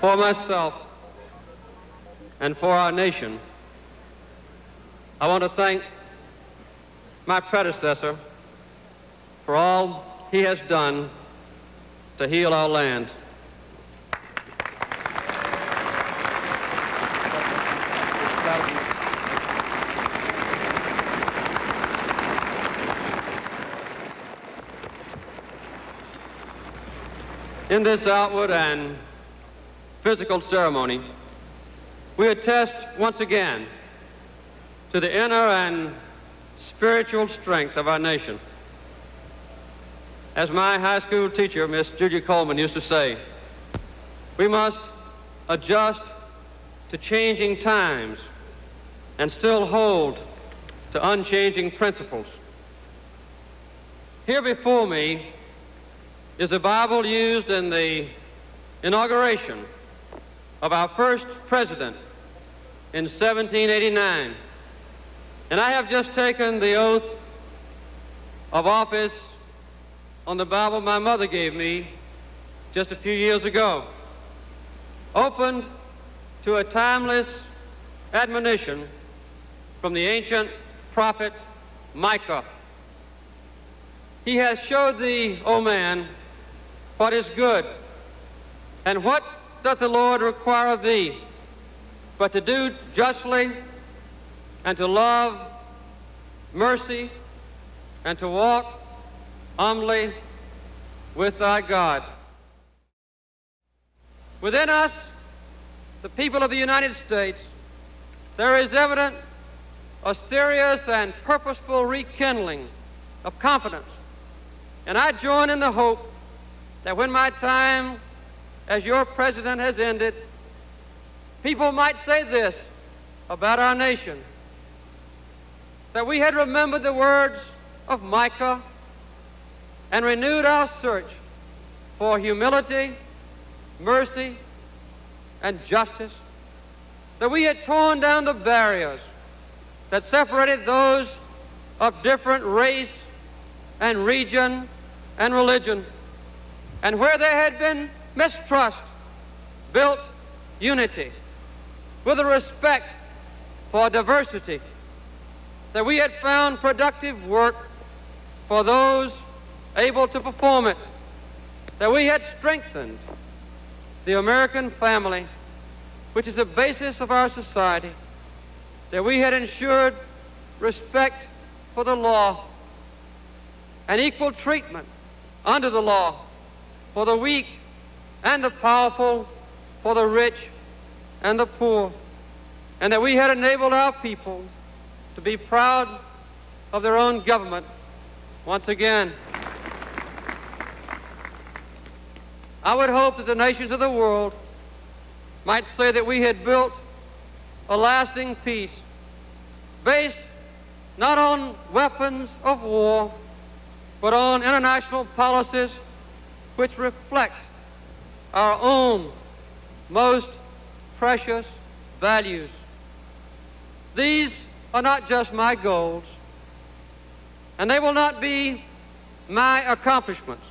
for myself and for our nation, I want to thank my predecessor for all he has done to heal our land. In this outward and physical ceremony, we attest once again to the inner and spiritual strength of our nation. As my high school teacher, Miss Julia Coleman, used to say, we must adjust to changing times and still hold to unchanging principles. Here before me is a Bible used in the inauguration of our first president in 1789. And I have just taken the oath of office on the Bible my mother gave me just a few years ago, opened to a timeless admonition from the ancient prophet Micah. He has showed thee, O man, what is good, and what doth the Lord require of thee, but to do justly, and to love mercy, and to walk humbly with thy God. Within us, the people of the United States, there is evident a serious and purposeful rekindling of confidence. And I join in the hope that when my time as your president has ended, people might say this about our nation that we had remembered the words of Micah and renewed our search for humility, mercy, and justice, that we had torn down the barriers that separated those of different race and region and religion, and where there had been mistrust, built unity with a respect for diversity, that we had found productive work for those able to perform it, that we had strengthened the American family, which is the basis of our society, that we had ensured respect for the law and equal treatment under the law for the weak and the powerful, for the rich and the poor, and that we had enabled our people to be proud of their own government once again. I would hope that the nations of the world might say that we had built a lasting peace based not on weapons of war, but on international policies which reflect our own most precious values. These are not just my goals, and they will not be my accomplishments,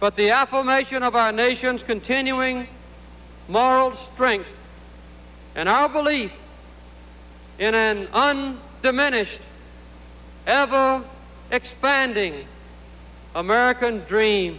but the affirmation of our nation's continuing moral strength and our belief in an undiminished, ever expanding American dream.